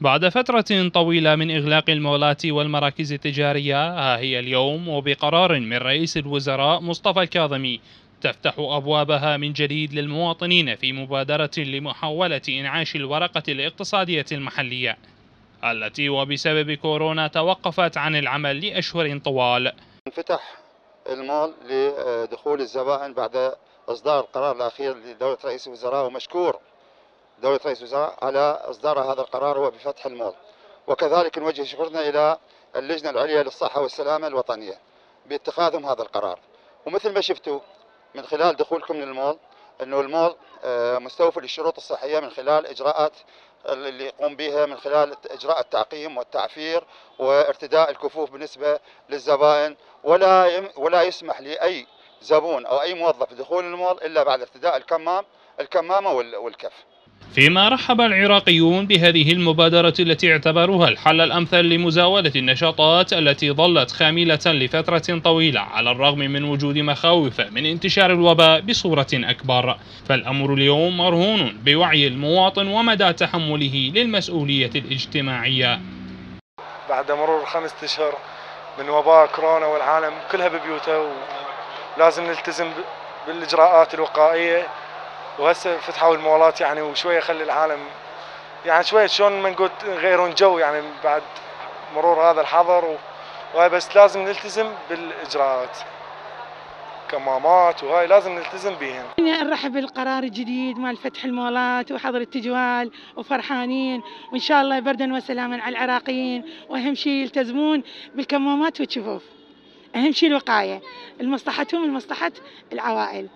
بعد فترة طويلة من إغلاق المولات والمراكز التجارية ها هي اليوم وبقرار من رئيس الوزراء مصطفى الكاظمي تفتح أبوابها من جديد للمواطنين في مبادرة لمحاولة إنعاش الورقة الاقتصادية المحلية التي وبسبب كورونا توقفت عن العمل لأشهر طوال. انفتح المول لدخول الزبائن بعد إصدار القرار الأخير لدولة رئيس الوزراء ومشكور دولة رئيس الوزراء على إصدار هذا القرار هو بفتح المول وكذلك نوجه شكرنا إلى اللجنة العليا للصحة والسلامة الوطنية باتخاذهم هذا القرار. ومثل ما شفتوا من خلال دخولكم للمول أنه المول آه، مستوفي للشروط الصحية من خلال إجراءات اللي يقوم بها من خلال إجراء التعقيم والتعفير وارتداء الكفوف بالنسبة للزبائن. ولا ولا يسمح لأي زبون أو أي موظف دخول المول إلا بعد ارتداء الكمام الكمامة والكف. فيما رحب العراقيون بهذه المبادرة التي اعتبروها الحل الأمثل لمزاولة النشاطات التي ظلت خاملة لفترة طويلة على الرغم من وجود مخاوف من انتشار الوباء بصورة أكبر. فالأمر اليوم مرهون بوعي المواطن ومدى تحمله للمسؤولية الاجتماعية. بعد مرور خمسة أشهر من وباء كورونا والعالم كلها ببيوته ولازم نلتزم بالإجراءات الوقائية وهسه فتحوا المولات يعني وشويه خلي العالم يعني شوية شلون ما نقول يغيرون جو يعني بعد مرور هذا الحظر وهاي بس لازم نلتزم بالإجراءات. كمامات وهاي لازم نلتزم بهن نرحب بالقرار الجديد مال فتح المولات وحظر التجوال وفرحانين. وإن شاء الله بردا وسلاما على العراقيين. وأهم شيء يلتزمون بالكمامات والشفوف أهم شيء الوقاية لمصلحتهم لمصلحه العوائل.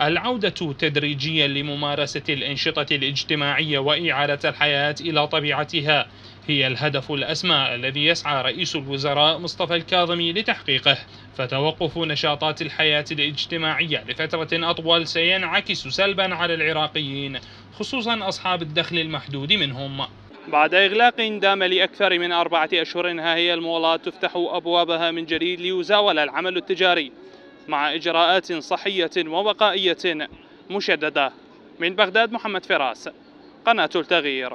العودة تدريجيا لممارسة الأنشطة الاجتماعية وإعادة الحياة إلى طبيعتها هي الهدف الأسمى الذي يسعى رئيس الوزراء مصطفى الكاظمي لتحقيقه. فتوقف نشاطات الحياة الاجتماعية لفترة أطول سينعكس سلبا على العراقيين خصوصا أصحاب الدخل المحدود منهم. بعد إغلاق دام لأكثر من أربعة أشهر ها هي المولات تفتح أبوابها من جديد ليزاول العمل التجاري مع إجراءات صحية ووقائية مشددة. من بغداد محمد فراس قناة التغيير.